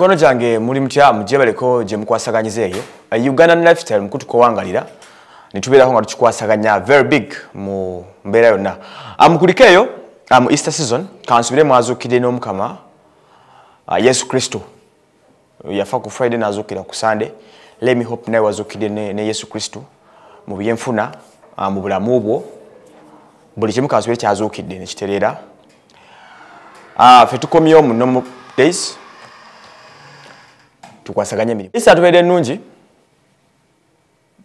mikono gyange muli mutya mugye baleko gye mukwasaganyiza eyo Uh, ugandan lifestyle mukutu ni nitubeerako nga tukikwasaganya very big mu mbeera yonna. Na eyo uh, mu easter season kansubire mwazuukidde n'omukama uh, yesu kristo. Yafa ku friday nazuukira ku sunday. Lemi hope naye wazuukidde ne, ne yesu kristo mu byenfuna mu bulamu bwo. Buli kimu kansubire nekitereera uh, fetu tukomyewo mu normal days tukwasaganya emirimu. Isa tubeere nungi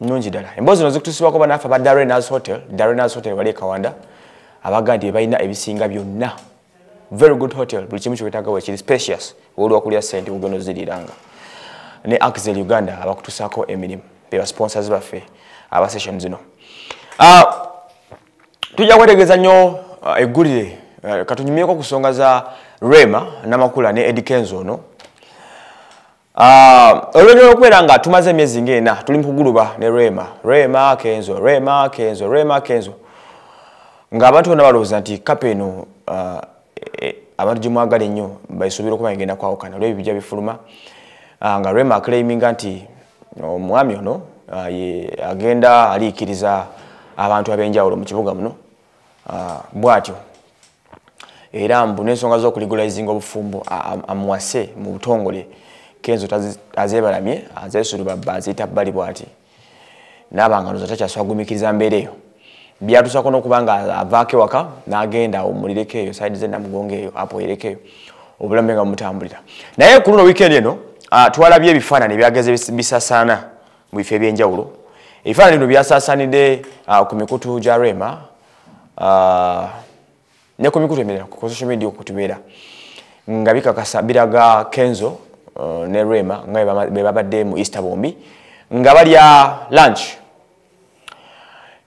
nungi ddala. Emboozi zino zikutusibwako banaffe aba darenas hotel. Darenas hotel wali ekawanda abaga nti balina ebisinga byonna. Very good hotel. Buli kimu kyowetagawo ekiri spacious. Olwa kulya sente kugenda oziriranga ne axel uganda abakutusaako emirimu. Beba sponsors baffe aba session zino. Ah, tujja kwetegeeza nnyo ah, eggulire. Ah, katunyumyeko ku nsonga za rema namakula ne edikenzo ono olwonyera okubeera nga tumaze emyezi ngaena tuli mukuguluba ne rema. Rema kenzo rema kenzo rema kenzo. Ng'abantu bonna balowooza nti kapa eno ah, eh, abantu gyemwagala ennyo baisuubira okuba ngenda kwawukana olwebyo bijja bifuluma. Ah, nga rema aclaiminga nti omwami ono ah, ye agenda aliikiriza abantu ab'enjawulo mu kibuga muno. Ah, bw'atyo era mbu n'ensonga z'okuligulaizinga obufumbo amuwase mu butongole kenzo tazi- azeebalamye azeesulubabba aziyita bbali bw'ati. Naabanga noza takyaswagumikiriza mbeera eyo. Byatusako n'okuba nga avaako ewaka n'agenda awummulireko eyo saidi ze namugonga eyo apoyereko eyo obulamu nga bumutambulira. Naye ku luno wiikendi eno twalabye ebifaanani ebyageze bis- bisaasaana mu bifo ebyenjawulo. Ebifaanani bino byasaasaanidde ku mikutu gya rema ne ku mikutu emirala ku social media okutubeera nga bikakasa biraga kenzo ne rema nga bwe babadde mu easter bombi nga balya lunch.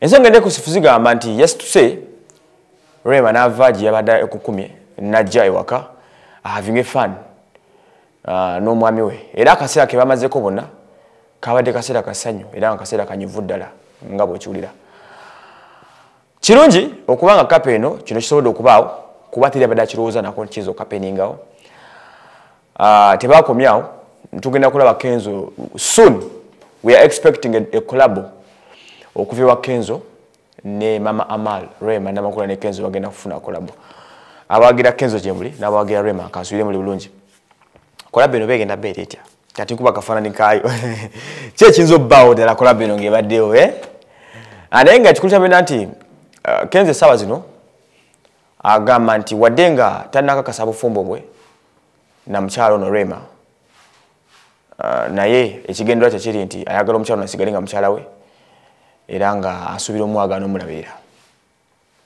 Ensonga endekusifu zigamba nti yes to say rema nava gye yabadde ekukumye najja ewaka having a fun uh, n'omwami we. Era akaseera ke bamazeko bonna kabadde kaseera kasanyu era nga kaseera kanyuvu ddala nga bwekiwulira kirungi okuba nga kapa eno kino kisobodde okubaawo kuba teri abadde akirowooza nako kiyinza okapeningawo tebakomyawo tugenda kulaba kenzo soon. We are expecting a, a collabo okuva ewa kenzo ne mama amal rema namakula ne kenzo bagenda kufuna kolabo abawagira kenzo gyemuli n'abawagira rema kansubire muli bulungi. Kolabo eno begenda beera etya? Kati nkuba kafaanani kaayo. Ki ekiyinza obbaawo ddala kolabo eno ng'ebaddewo eh? Ah, naye nga kikulu kyabena nti uh, kenzo essaawa zino agamba nti wadde nga tannakakasa bufumbo bwe na mukyalo ono rema. Uh, naye ekigendera kye kiri nti ayagala omukyalo nasigale nga mukyala we era nga asuubira omwagaano omulabirira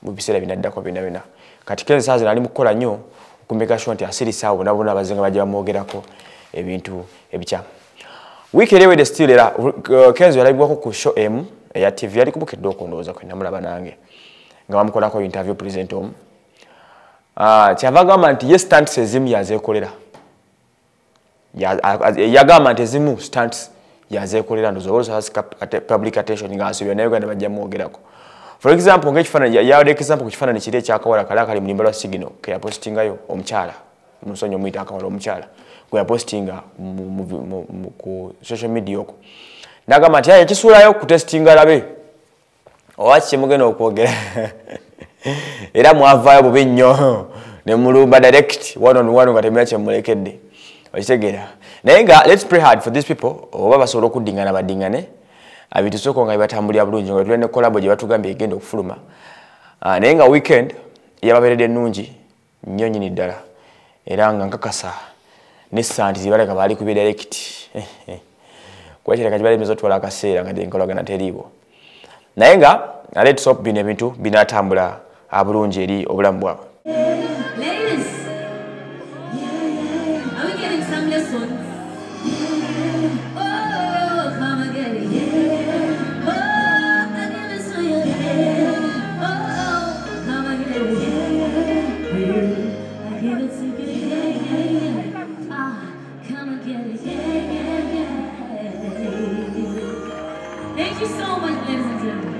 mu biseera binaddako byonna byonna. Kati kenzo saa zino ali mukukola nnyo okumeka sure nti asirisa abo bonna bonna baze nga bajja bamwogerako ebintu ebikyamu wiiki eri ewedde still era uh, kenzo yalabibwako ku show emu eya tv yali kubukedde okundowooza kwe namulaba nange nga bamukolako interview president omu. Ah, kyava agamba nti ye stunts ezimu yazeekolera yagamba nti ezimu stunts yazeekolera ndozowolosa public attention nga asuubira naye uganda bajja mwogerako. For example ngaekifaananyi yawadde example ku kifaananyi kiri ekyakawala kali akali mu limba lwa signal ke yapositingayo omukyala musonyi omuyita akawala omukyala gwe yapositinga ku social media okwo. Nagamba nti aye kisuulayo kutesitinga labe. Oba kikimugenda okwogera? Era mwavaayo bubi nnyo nemulumba direct one on one nga temira kyemulekedde okitegeera naye nga lets pray hard for these people oba basobola okuddingana baddingane bitusoko nga bibatambulira bulungi nga tulina ne kolabo gye batugambye egenda okufuluma. Ah, naye nga weekend yababeeredde ennungi nnyo nyini ddala era nga nkakasa nesanti zibaleka baali kubye direct kwekireka kibalemeza otwala akaseera nga denkolagana teriibo naye nga let's hope bino ebintu binatambula bulungi eri obulamu bwabwe Thank you so much, ladies and gentlemen.